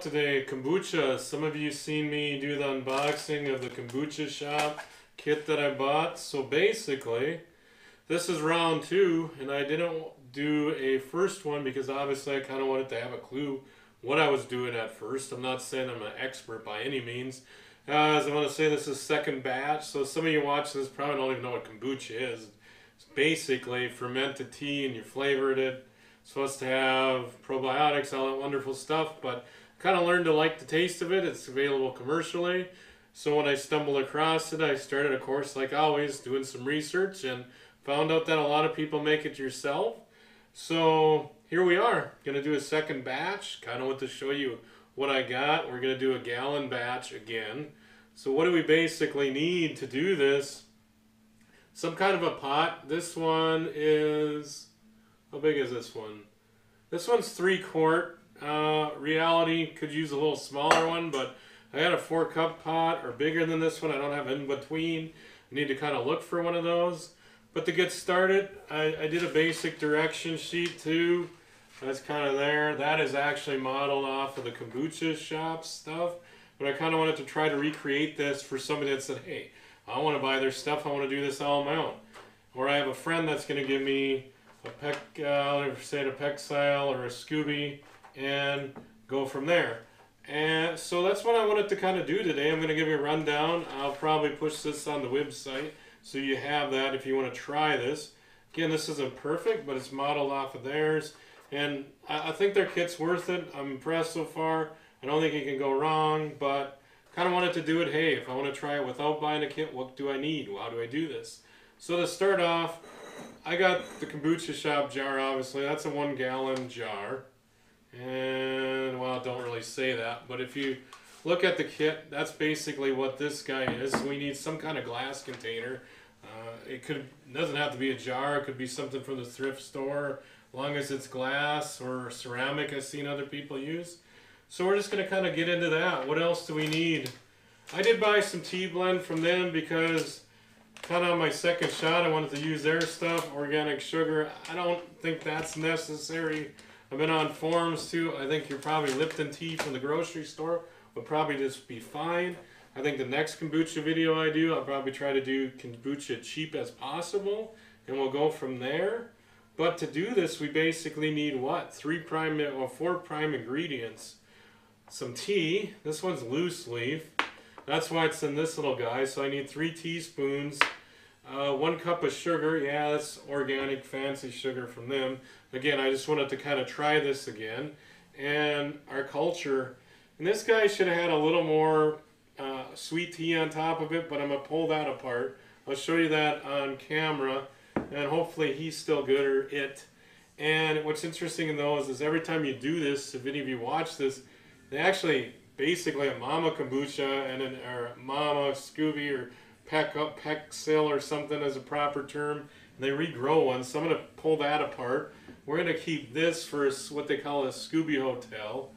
today. Kombucha. Some of you seen me do the unboxing of the kombucha shop kit that I bought. So basically, this is round two, and I didn't do a first one because obviously I kind of wanted to have a clue what I was doing at first. I'm not saying I'm an expert by any means. As I want to say, this is second batch. So some of you watch this probably don't even know what kombucha is. It's basically fermented tea, and you flavored it supposed to have probiotics, all that wonderful stuff, but kind of learned to like the taste of it. It's available commercially. So when I stumbled across it, I started a course like always, doing some research and found out that a lot of people make it yourself. So here we are, gonna do a second batch. Kind of want to show you what I got. We're gonna do a gallon batch again. So what do we basically need to do this? Some kind of a pot. This one is how big is this one? This one's three quart. Uh, reality could use a little smaller one, but I got a four cup pot or bigger than this one. I don't have in between. I need to kind of look for one of those. But to get started, I, I did a basic direction sheet too. That's kind of there. That is actually modeled off of the kombucha shop stuff. But I kind of wanted to try to recreate this for somebody that said, hey, I want to buy their stuff. I want to do this all on my own. Or I have a friend that's going to give me a Pec, uh, say a Pexile or a Scooby, and go from there. And so that's what I wanted to kind of do today. I'm going to give you a rundown. I'll probably push this on the website so you have that if you want to try this. Again, this isn't perfect, but it's modeled off of theirs. And I, I think their kit's worth it. I'm impressed so far. I don't think it can go wrong, but kind of wanted to do it. Hey, if I want to try it without buying a kit, what do I need? How do I do this? So to start off, I got the kombucha shop jar, obviously. That's a one gallon jar. And, well, don't really say that, but if you look at the kit, that's basically what this guy is. We need some kind of glass container. Uh, it could doesn't have to be a jar. It could be something from the thrift store, long as it's glass or ceramic. I've seen other people use. So we're just going to kind of get into that. What else do we need? I did buy some tea blend from them because kind of on my second shot, I wanted to use their stuff, organic sugar. I don't think that's necessary. I've been on forums too. I think you're probably Lipton tea from the grocery store would probably just be fine. I think the next kombucha video I do, I'll probably try to do kombucha cheap as possible, and we'll go from there. But to do this, we basically need what? Three prime or four prime ingredients. Some tea. This one's loose leaf. That's why it's in this little guy. So I need three teaspoons. Uh, one cup of sugar. Yeah, that's organic fancy sugar from them. Again, I just wanted to kind of try this again. And our culture. And this guy should have had a little more uh, sweet tea on top of it, but I'm going to pull that apart. I'll show you that on camera. And hopefully he's still good or it. And what's interesting in those is every time you do this, if any of you watch this, they actually basically a mama kombucha and an or mama Scooby or peck up peck Pexil or something as a proper term. And they regrow one, so I'm going to pull that apart. We're going to keep this for what they call a Scooby Hotel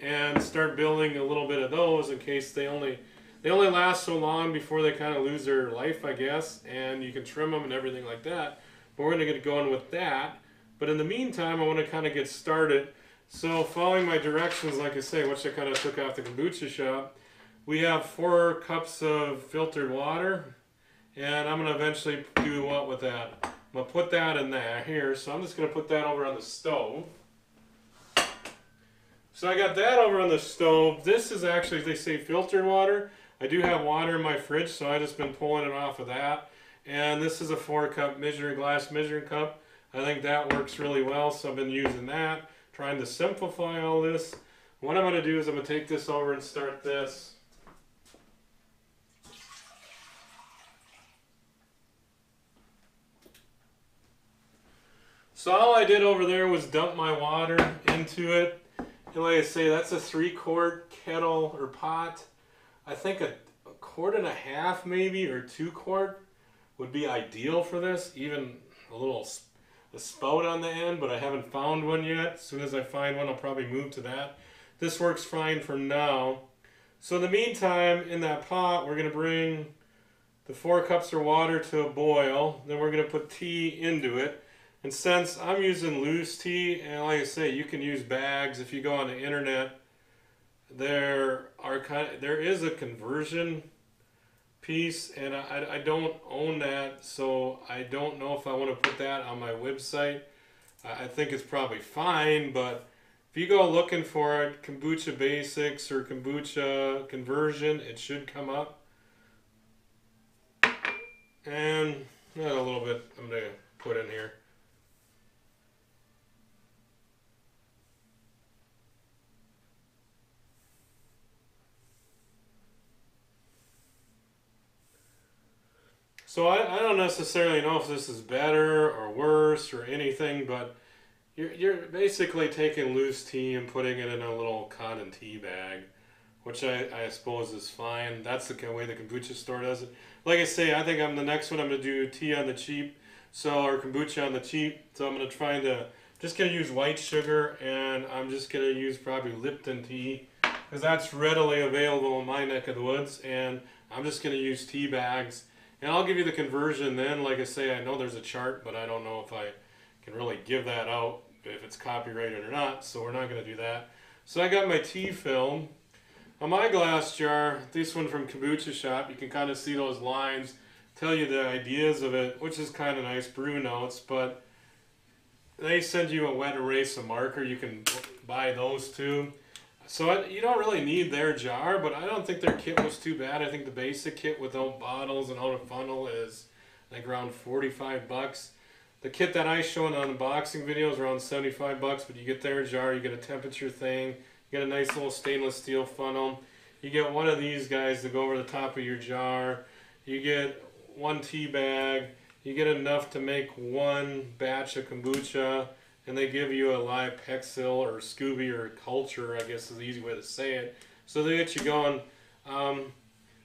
and start building a little bit of those in case they only they only last so long before they kind of lose their life, I guess, and you can trim them and everything like that. But we're going to get going with that. But in the meantime, I want to kind of get started so following my directions, like I say, which I kind of took off the kombucha shop, we have four cups of filtered water, and I'm going to eventually do what with that? I'm going to put that in there here, so I'm just going to put that over on the stove. So I got that over on the stove. This is actually, they say filtered water. I do have water in my fridge, so I just been pulling it off of that. And this is a four cup measuring glass measuring cup. I think that works really well, so I've been using that trying to simplify all this. What I'm going to do is I'm to take this over and start this. So all I did over there was dump my water into it. And like I say, that's a three quart kettle or pot. I think a, a quart and a half maybe or two quart would be ideal for this. Even a little a spout on the end, but I haven't found one yet. As soon as I find one, I'll probably move to that. This works fine for now. So in the meantime, in that pot, we're going to bring the four cups of water to a boil. Then we're going to put tea into it. And since I'm using loose tea, and like I say, you can use bags if you go on the internet. there are kind of, there is a conversion piece and I, I don't own that so I don't know if I want to put that on my website I think it's probably fine but if you go looking for it kombucha basics or kombucha conversion it should come up and a little bit I'm gonna put in here So I, I don't necessarily know if this is better or worse or anything, but you're, you're basically taking loose tea and putting it in a little cotton tea bag, which I, I suppose is fine. That's the way the kombucha store does it. Like I say, I think I'm the next one. I'm gonna do tea on the cheap, so or kombucha on the cheap. So I'm gonna try to just gonna use white sugar, and I'm just gonna use probably Lipton tea because that's readily available in my neck of the woods. And I'm just gonna use tea bags and I'll give you the conversion then. Like I say, I know there's a chart, but I don't know if I can really give that out, if it's copyrighted or not, so we're not going to do that. So I got my tea film. On my glass jar, this one from Kombucha Shop, you can kind of see those lines, tell you the ideas of it, which is kind of nice, brew notes, but they send you a wet erase a marker. You can buy those too. So I, you don't really need their jar, but I don't think their kit was too bad. I think the basic kit with without bottles and out of funnel is like around 45 bucks. The kit that I show in the unboxing video is around 75 bucks, but you get their jar, you get a temperature thing, you get a nice little stainless steel funnel. You get one of these guys to go over the top of your jar. You get one tea bag. You get enough to make one batch of kombucha and they give you a live Pexil or Scooby or Culture, I guess is the easy way to say it. So they get you going. Um,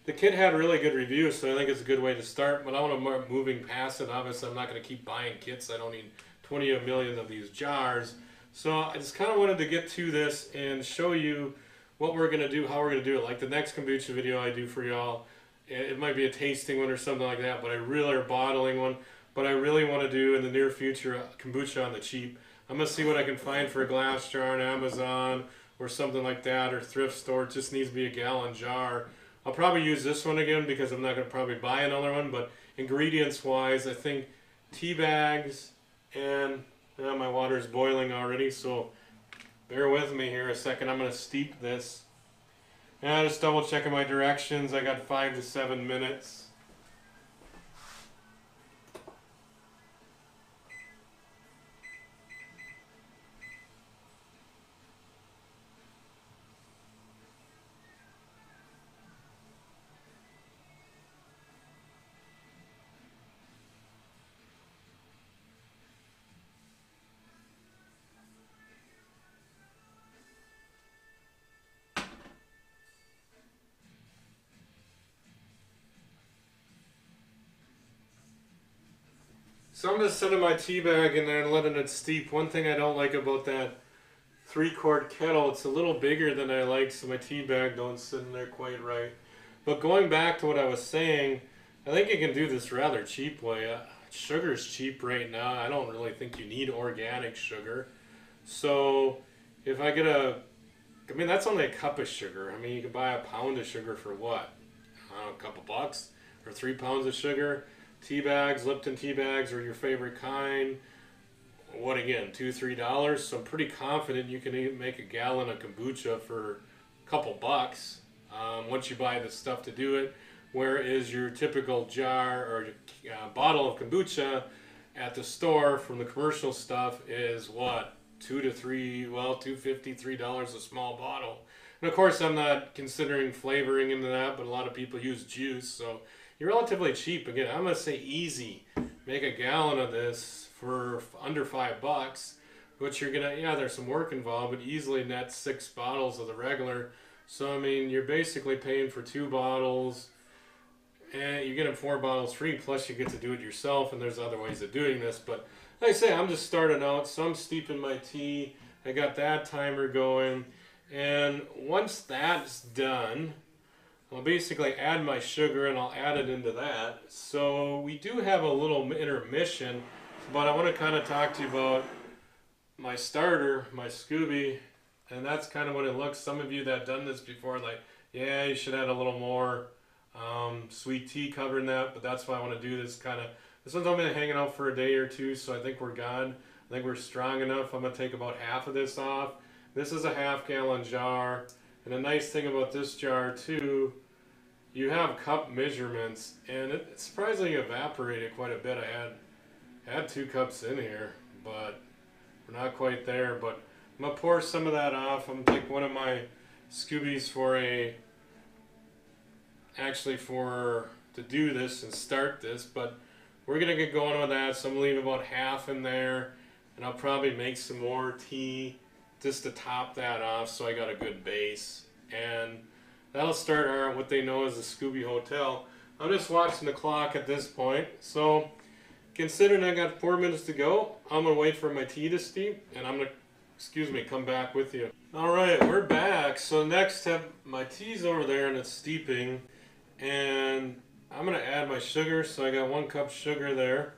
the kit had a really good reviews, so I think it's a good way to start. But I want to start moving past it. Obviously, I'm not going to keep buying kits. I don't need 20 million of these jars. So I just kind of wanted to get to this and show you what we're going to do, how we're going to do it. Like the next kombucha video I do for y'all, it might be a tasting one or something like that, but I really are bottling one. But I really want to do in the near future kombucha on the cheap. I'm gonna see what I can find for a glass jar on Amazon or something like that or thrift store. It just needs to be a gallon jar. I'll probably use this one again because I'm not gonna probably buy another one. But ingredients wise, I think tea bags and yeah, my water is boiling already. So bear with me here a second. I'm gonna steep this. And just double checking my directions. I got five to seven minutes. So I'm just setting my tea bag in there and letting it steep. One thing I don't like about that three quart kettle, it's a little bigger than I like, so my tea bag don't sit in there quite right. But going back to what I was saying, I think you can do this rather cheaply. Uh, sugar's cheap right now. I don't really think you need organic sugar. So if I get a, I mean that's only a cup of sugar. I mean you can buy a pound of sugar for what? Know, a couple bucks or three pounds of sugar tea bags, Lipton tea bags are your favorite kind. What again, two, three dollars? So I'm pretty confident you can make a gallon of kombucha for a couple bucks um, once you buy the stuff to do it. Whereas your typical jar or uh, bottle of kombucha at the store from the commercial stuff is what two to three, well, two fifty, three dollars a small bottle. And of course, I'm not considering flavoring into that, but a lot of people use juice, so you're relatively cheap. Again, I'm gonna say easy. Make a gallon of this for under five bucks, which you're gonna yeah, there's some work involved, but easily net six bottles of the regular. So I mean, you're basically paying for two bottles, and you're getting four bottles free. Plus, you get to do it yourself, and there's other ways of doing this. But like I say, I'm just starting out, so I'm steeping my tea. I got that timer going, and once that's done I'll basically add my sugar and I'll add it into that. So we do have a little intermission, but I want to kind of talk to you about my starter, my Scooby, and that's kind of what it looks. Some of you that have done this before, like, yeah, you should add a little more um, sweet tea covering that, but that's why I want to do this kind of. This one's only hanging out for a day or two, so I think we're gone. I think we're strong enough. I'm gonna take about half of this off. This is a half gallon jar, and the nice thing about this jar too, you have cup measurements, and it surprisingly evaporated quite a bit. I had had two cups in here, but we're not quite there. But I'm gonna pour some of that off. I'm gonna take one of my Scoobies for a actually for to do this and start this, but we're gonna get going with that. So I'm leave about half in there, and I'll probably make some more tea just to top that off, so I got a good base. And that'll start our what they know as the Scooby Hotel. I'm just watching the clock at this point, so considering I got four minutes to go, I'm gonna wait for my tea to steep, and I'm gonna, excuse me, come back with you. All right, we're back. So next step, my tea's over there and it's steeping and I'm gonna add my sugar so I got one cup sugar there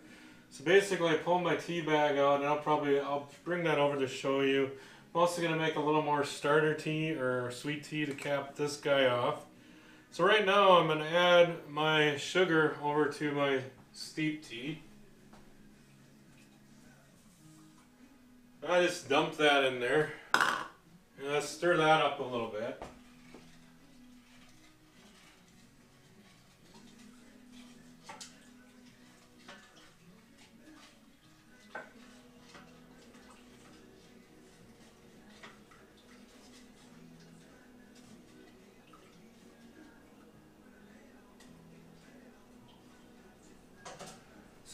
so basically I pull my tea bag out and I'll probably I'll bring that over to show you I'm also gonna make a little more starter tea or sweet tea to cap this guy off. So right now I'm gonna add my sugar over to my steep tea. I just dump that in there. And let's stir that up a little bit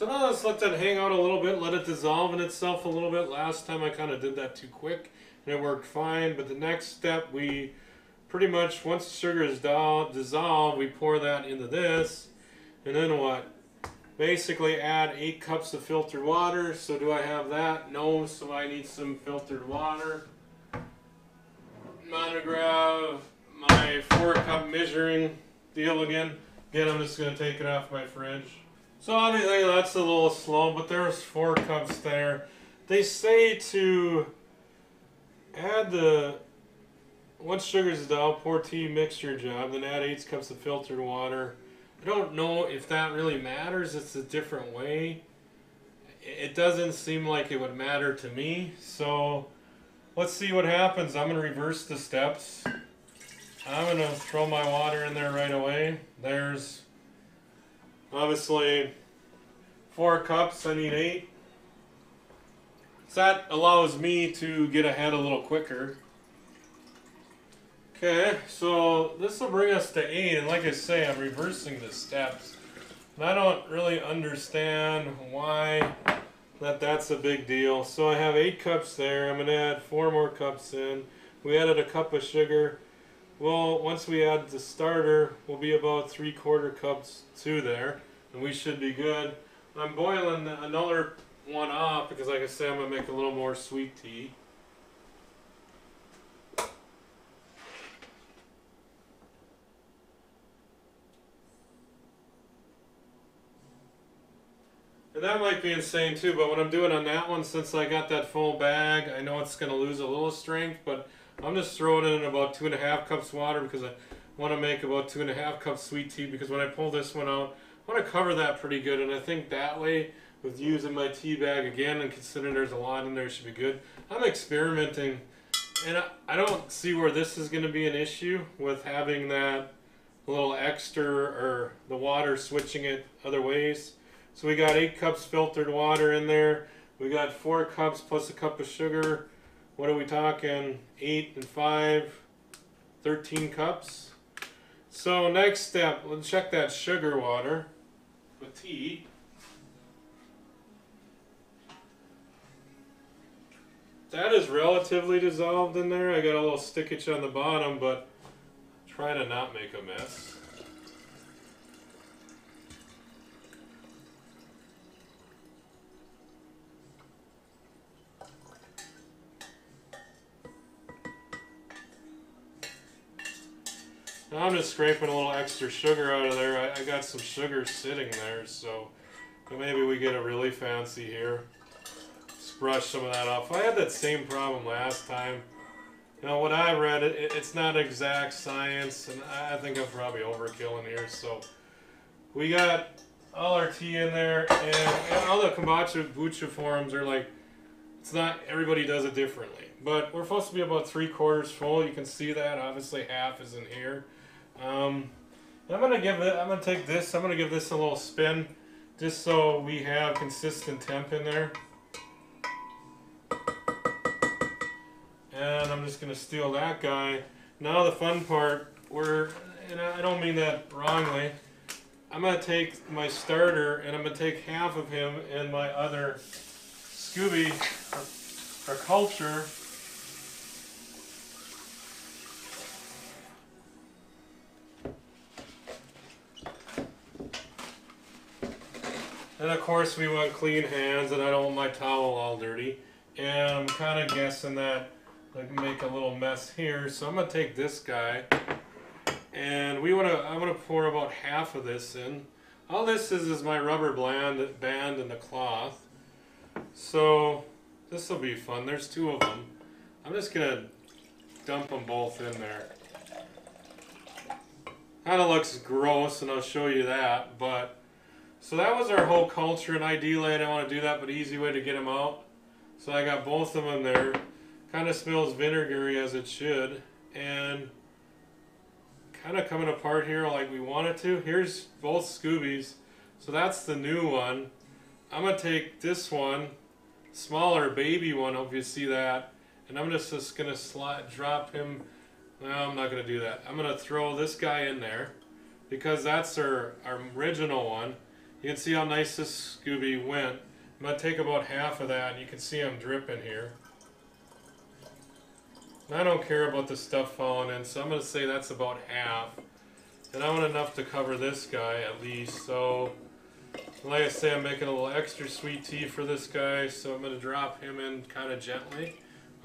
So now let's let that hang out a little bit, let it dissolve in itself a little bit. Last time I kind of did that too quick and it worked fine. But the next step, we pretty much, once the sugar is dissolved, we pour that into this. And then what? Basically add 8 cups of filtered water. So do I have that? No, so I need some filtered water. Grab my 4 cup measuring deal again. Again, I'm just going to take it off my fridge. So obviously that's a little slow, but there's four cups there. They say to add the once sugar's dissolved, pour tea, mixture job, then add eight cups of filtered water. I don't know if that really matters. It's a different way. It doesn't seem like it would matter to me. So let's see what happens. I'm going to reverse the steps. I'm going to throw my water in there right away. There's Obviously, four cups, I need eight. So that allows me to get ahead a little quicker. Okay, so this will bring us to eight, and like I say, I'm reversing the steps. And I don't really understand why that that's a big deal. So I have eight cups there. I'm going to add four more cups in. We added a cup of sugar. Well, once we add the starter, we'll be about three quarter cups to there, and we should be good. I'm boiling another one off because like I said, I'm going to make a little more sweet tea. And that might be insane too, but what I'm doing on that one, since I got that full bag, I know it's going to lose a little strength, but I'm just throwing in about two and a half cups water because I want to make about two and a half cups sweet tea because when I pull this one out, I want to cover that pretty good. And I think that way, with using my tea bag again and considering there's a lot in there, should be good. I'm experimenting and I, I don't see where this is going to be an issue with having that little extra or the water switching it other ways. So we got eight cups filtered water in there. We got four cups plus a cup of sugar what are we talking? 8 and 5, 13 cups. So next step, let's check that sugar water with tea. That is relatively dissolved in there. I got a little stickage on the bottom, but try to not make a mess. I'm just scraping a little extra sugar out of there. I, I got some sugar sitting there, so maybe we get a really fancy here. Just brush some of that off. I had that same problem last time. you know what I read, it, it, it's not exact science, and I think I'm probably overkilling here. So we got all our tea in there, and, and all the kombucha bucha forms are like, it's not everybody does it differently, but we're supposed to be about three quarters full. You can see that. Obviously, half is in here. Um, I'm gonna give it. I'm gonna take this. I'm gonna give this a little spin, just so we have consistent temp in there. And I'm just gonna steal that guy. Now the fun part, we're, and I don't mean that wrongly. I'm gonna take my starter and I'm gonna take half of him and my other Scooby or, or culture. And of course we want clean hands and I don't want my towel all dirty. And I'm kind of guessing that I can make a little mess here. So I'm gonna take this guy and we want to, I'm gonna pour about half of this in. All this is is my rubber band, band and the cloth. So this will be fun. There's two of them. I'm just gonna dump them both in there. Kind of looks gross and I'll show you that, but so that was our whole culture, and ideally I don't want to do that, but easy way to get them out. So I got both of them there. Kind of smells vinegary as it should, and kind of coming apart here like we want it to. Here's both Scoobies. So that's the new one. I'm going to take this one, smaller baby one, hope you see that, and I'm just, just going to slide, drop him. No, I'm not going to do that. I'm going to throw this guy in there because that's our, our original one. You can see how nice this Scooby went. I'm going to take about half of that, and you can see I'm dripping here. I don't care about the stuff falling in, so I'm going to say that's about half. And I want enough to cover this guy at least, so like I say, I'm making a little extra sweet tea for this guy, so I'm going to drop him in kind of gently,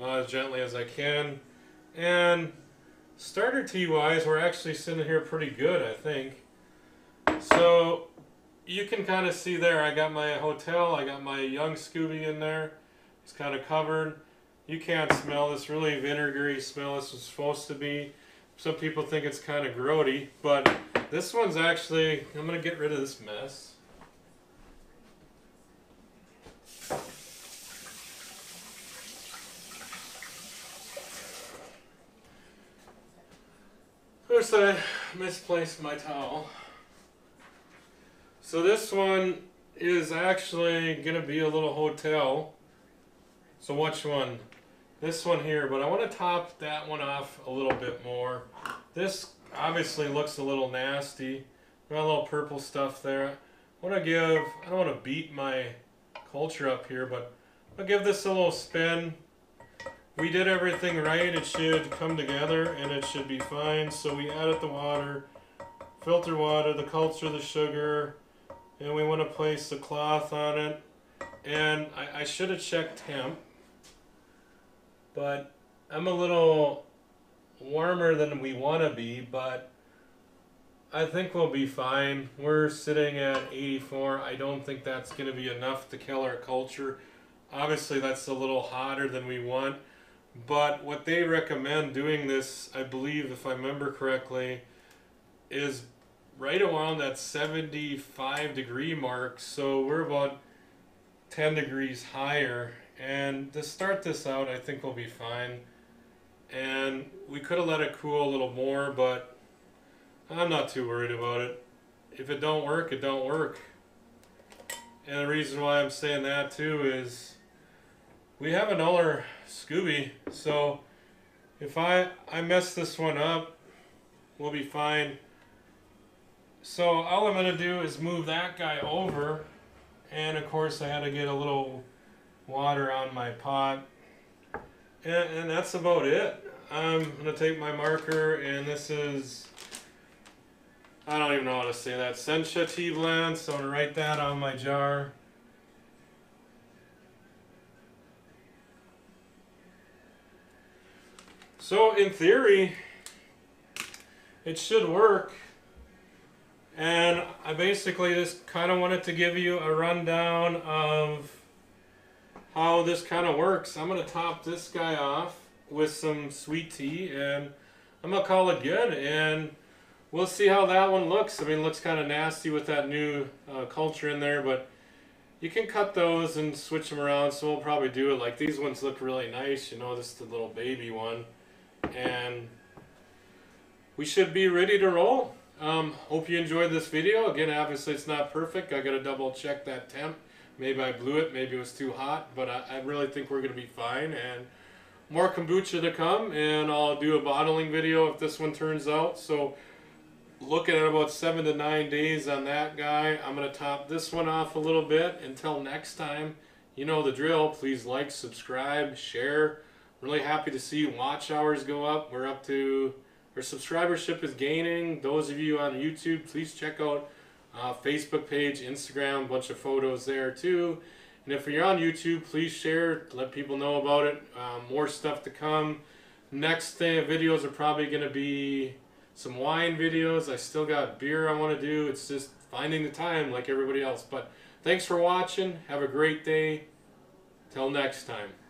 uh, as gently as I can. And starter tea wise, we're actually sitting here pretty good, I think. So you can kind of see there, I got my hotel, I got my young Scooby in there. It's kind of covered. You can't smell this really vinegary smell this is supposed to be. Some people think it's kind of grody, but this one's actually, I'm going to get rid of this mess. Of course I misplaced my towel. So this one is actually going to be a little hotel. So which one? This one here, but I want to top that one off a little bit more. This obviously looks a little nasty. Got a little purple stuff there. I want to give, I don't want to beat my culture up here, but I'll give this a little spin. We did everything right. It should come together and it should be fine. So we added the water, filter water, the culture, the sugar, and we want to place the cloth on it. And I, I should have checked temp, but I'm a little warmer than we want to be, but I think we'll be fine. We're sitting at 84. I don't think that's going to be enough to kill our culture. Obviously, that's a little hotter than we want. But what they recommend doing this, I believe, if I remember correctly, is right around that 75 degree mark. So we're about 10 degrees higher. And to start this out, I think we'll be fine. And we could have let it cool a little more, but I'm not too worried about it. If it don't work, it don't work. And the reason why I'm saying that too is we have another Scooby, so if I, I mess this one up, we'll be fine. So all I'm going to do is move that guy over. And of course I had to get a little water on my pot. And, and that's about it. I'm going to take my marker and this is, I don't even know how to say that, Sencha tea blend. So I'm going to write that on my jar. So in theory, it should work. And I basically just kind of wanted to give you a rundown of how this kind of works. I'm going to top this guy off. with some sweet tea, and I'm gonna call it good. And we'll see how that one looks. I mean, it looks kind of nasty with that new uh, culture in there, but you can cut those and switch them around. So we'll probably do it like these ones look really nice. You know, this is the little baby one, and we should be ready to roll. Um, hope you enjoyed this video. Again, obviously it's not perfect. I gotta double check that temp. Maybe I blew it. Maybe it was too hot. But I, I really think we're gonna be fine. And more kombucha to come. And I'll do a bottling video if this one turns out. So looking at about seven to nine days on that guy. I'm gonna top this one off a little bit. Until next time, you know the drill. Please like, subscribe, share. Really happy to see watch hours go up. We're up to our subscribership is gaining. Those of you on YouTube, please check out uh, Facebook page, Instagram, bunch of photos there too. And if you're on YouTube, please share, let people know about it. Um, more stuff to come. Next day videos are probably going to be some wine videos. I still got beer I want to do. It's just finding the time like everybody else. But thanks for watching. Have a great day. Till next time.